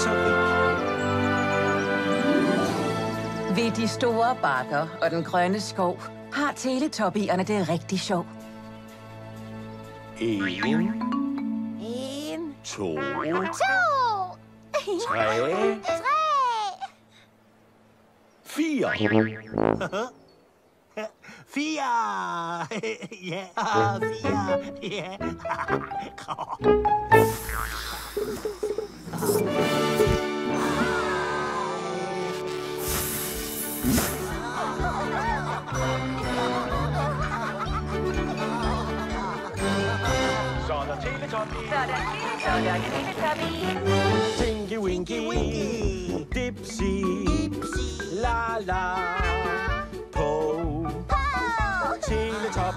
Riseri. Ved de store bakker og den grønne skov har teletoppierne det rigtig sjovt. En, En, to, to, tre, tre. fire. Fire! ja, fire! Ja.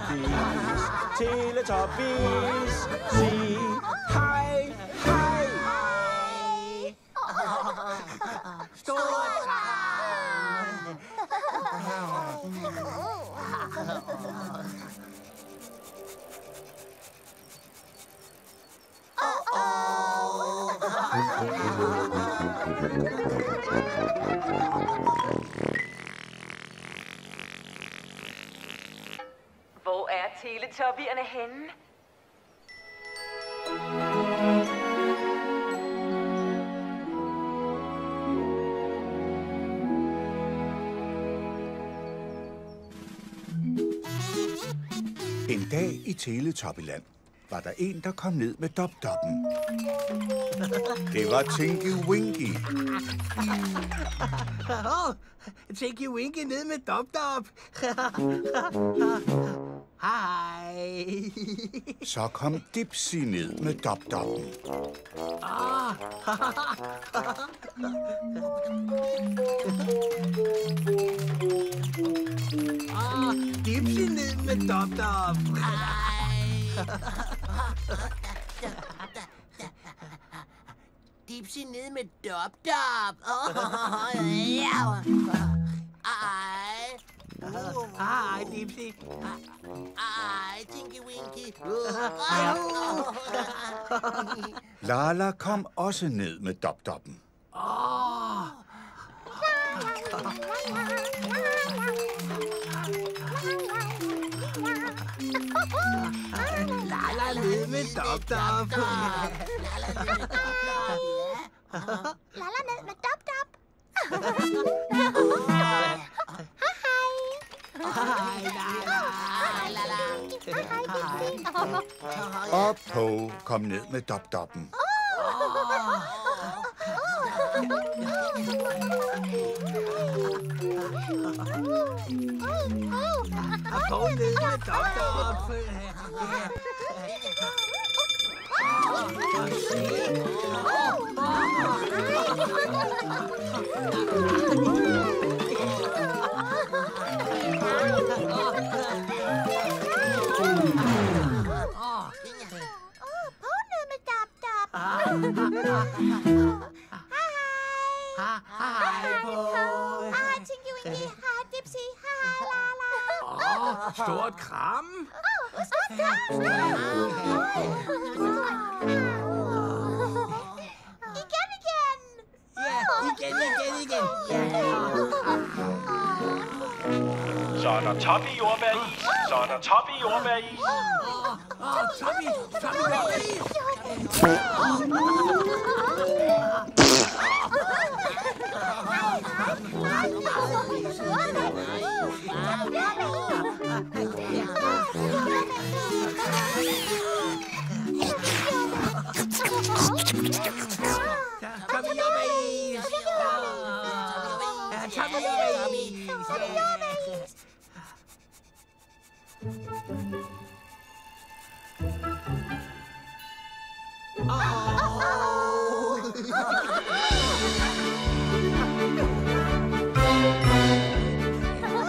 bees, Teletubbies, see, hi, hi. ตูดโอ้โ Oh teletoppierne henne? En dag i Teletoppiland var der en, der kom ned med dopdoppen. Det var Tinky Winky. Åh, Tinky Winky ned med Dop Dop. Hej. Så kom Dipsy ned med dopdoppen. Ah, Dipsy ned med Dop Dop. Dipsy ned med dop dop. Oh, ja. Ej. Hej, Dipsy. Ej, Tinky Winky. Lala kom også ned med dopdoppen. Lala ned med Dop Dop. Lala ned Og Po kom ned med dopdoppen. Og på ned med Dop Dop. Dop. Hej, på. Hej, Tinky. Hej, Dipsy. Hej, Lala. Åh, stort kram. Igen, igen. Ja, igen, igen, igen. Så er der top i jordbæris. Så er der top i jordbæris. あチャビチャビがいいチャビ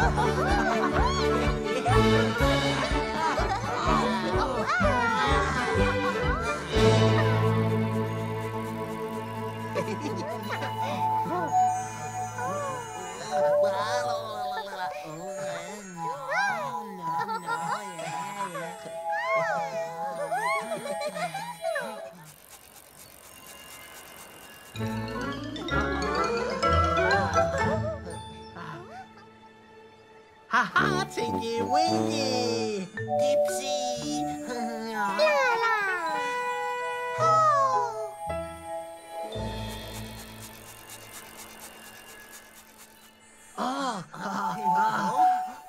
Ah! Tinky Winky. Dipsy. La la. Åh.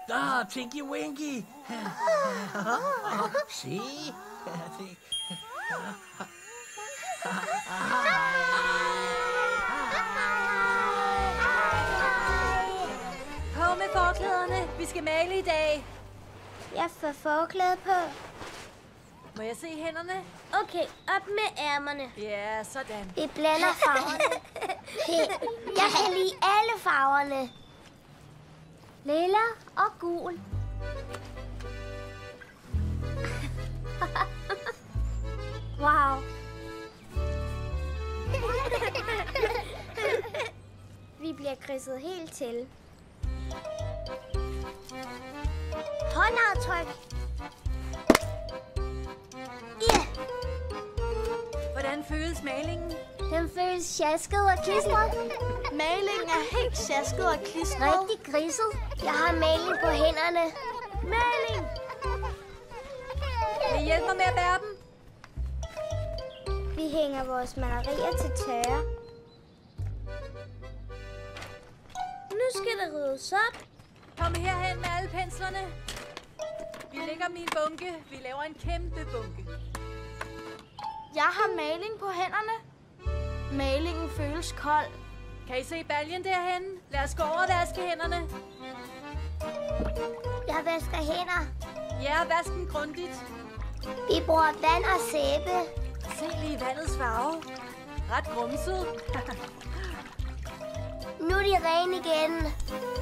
Ah, Tinky Winky. See? Vi skal male i dag. Jeg får forklæde på. Må jeg se hænderne? Okay, op med ærmerne. Ja, sådan. Vi blander farverne. Jeg kan lide alle farverne. Lilla og gul. wow. Vi bliver kridset helt til. Håndaftryk. Ja, yeah. Hvordan føles malingen? den føles sjasket og klistret. Malingen er helt sjasket og klistret. Rigtig griset. Jeg har maling på hænderne. Maling! Vil I hjælpe mig med at bære dem? Vi hænger vores malerier til tørre. Nu skal det ryddes op. Kom herhen med alle penslerne. Vi lægger min bunke. Vi laver en kæmpe bunke. Jeg har maling på hænderne. Malingen føles kold. Kan I se baljen derhen? Lad os gå over og vaske hænderne. Jeg vasker hænder. Ja, vask dem grundigt. Vi bruger vand og sæbe. Se lige vandets farve. Ret grumset. Nu er de rene igen.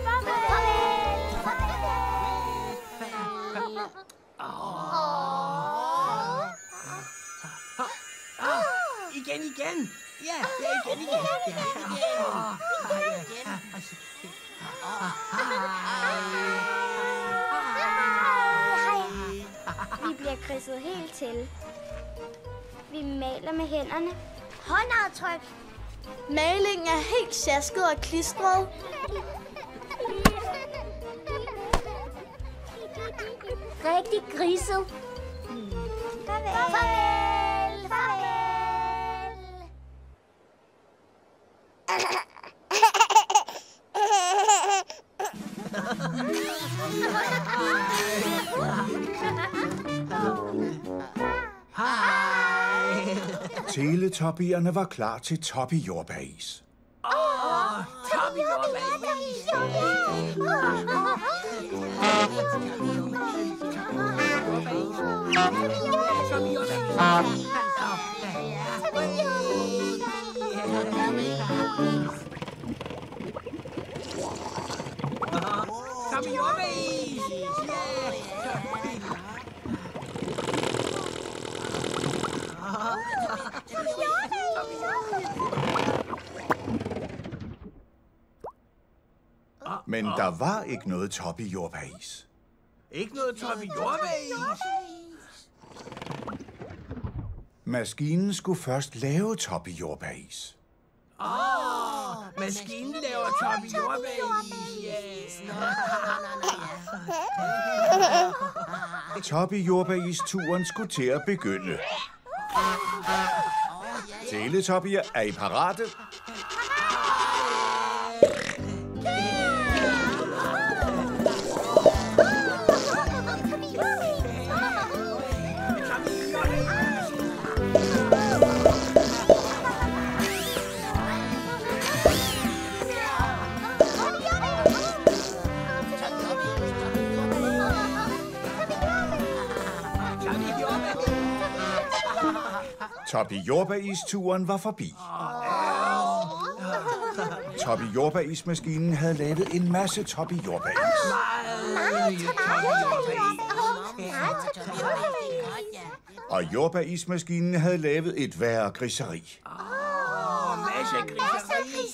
Farvel! Igen, igen. Ja, ja, igen, igen. Ja. Ah, Hej. Vi bliver kridset helt til. Vi maler med hænderne. Håndaftryk. Malingen er helt sjasket og klistret. Rigtig griset. Farvel. Farvel. Farvel. Hej. Teletubbierne var klar til Toppy jordbæris. Tommy jordbær. Tommy jordbær. Men der var ikke noget top i jordbæris. Ikke noget top i jordbær. Maskinen skulle først lave Toppy jordbæris. Maskinen laver Tommy jordbær. Toppy jordbæris-turen skulle til at begynde. Teletubbier, er I parate? Toppy Jordbæristuren var forbi. Toppy Jordbærismaskinen havde lavet en masse Toppy jordbæris. Og jordbærismaskinen havde lavet et værre griseri. Masse griseri.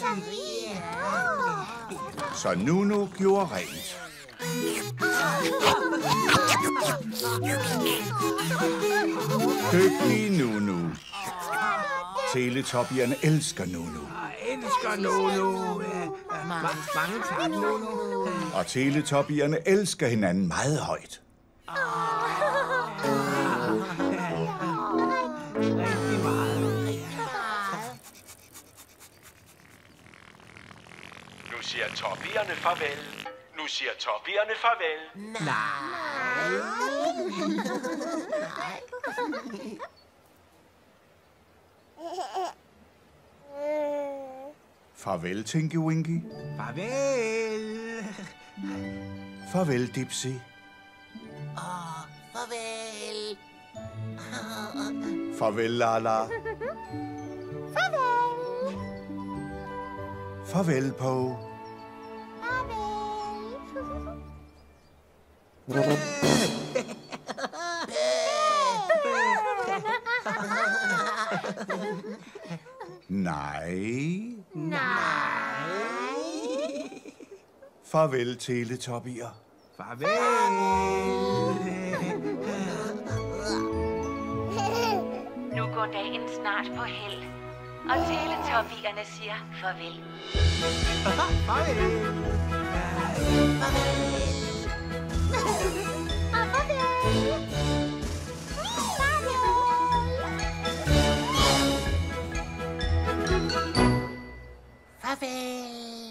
Så Nunu gjorde rent. nu Nunu. Teletubbierne elsker Nunu. Jeg elsker Nunu. Ja, ja, ma- mange tak, Nunu. Og Teletubbierne elsker hinanden meget højt. Meget. Nu siger toppierne farvel. Nu siger toppierne farvel. Farvel, Tinky Winky. Farvel. Farvel, Dipsy. Farvel. Farvel, Lala. Farvel, Poe. Nej. Farvel, Teletubbier. Farvel. Nu går dagen snart på held. Og teletoppierne siger farvel. Farvel. Farvel. Coffee.